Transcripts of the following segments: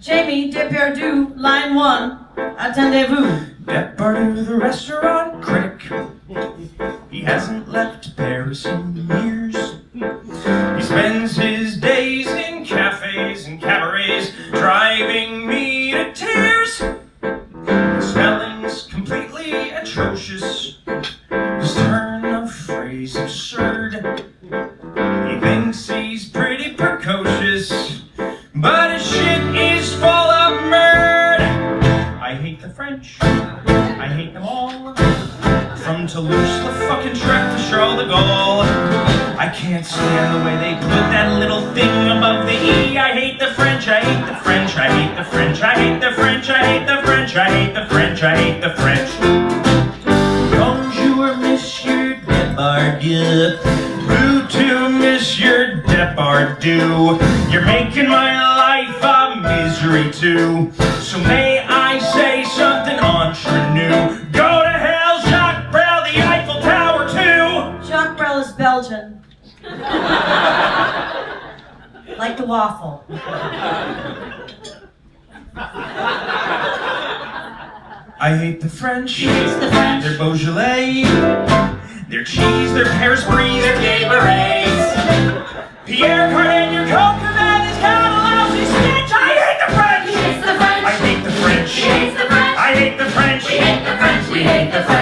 Jamie Depardieu, line one. Attendez-vous. Depardieu, the restaurant critic. He hasn't left Paris in years. He spends his days in cafes and cabarets, driving me to tears. His spelling's completely atrocious. His turn of phrase absurd. He thinks he's pretty precocious, hate the French. I hate them all. From Toulouse, the fucking Trek to Charles de Gaulle. I can't stand the way they put that little thing above the E. I hate the French, I hate the French, I hate the French, I hate the French, I hate the French, I hate the French, I hate the French. Bonjour, Monsieur Depardieu. Blue to Monsieur Depardieu. You're making my life a misery too. So may I say Belgian. like the waffle. I hate the French. He hates the French. Their Beaujolais. Their cheese, their Paris brie, their gay berets. Pierre Cardin, your coconut is kind of lousy stench. I hate the French. It's the French. I hate the French. It's the French. I hate the French. We hate the French. We hate the French.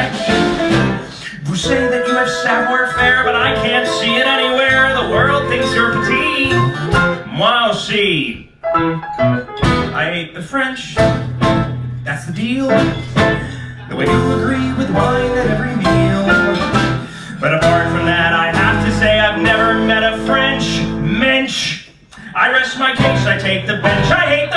Say that have savoir faire, but I can't see it anywhere. The world thinks you're petite. Moi aussi. I hate the French. That's the deal. The way you agree with wine at every meal. But apart from that, I have to say I've never met a French mensch. I rest my case, I take the bench. I hate the